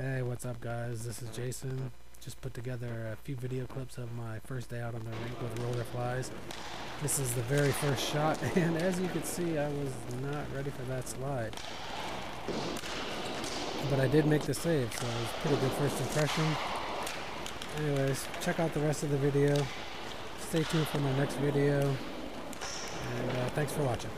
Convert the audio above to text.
Hey, what's up guys? This is Jason. Just put together a few video clips of my first day out on the rink with Rollerflies. This is the very first shot, and as you can see, I was not ready for that slide. But I did make the save, so it was pretty good first impression. Anyways, check out the rest of the video. Stay tuned for my next video. And uh, thanks for watching.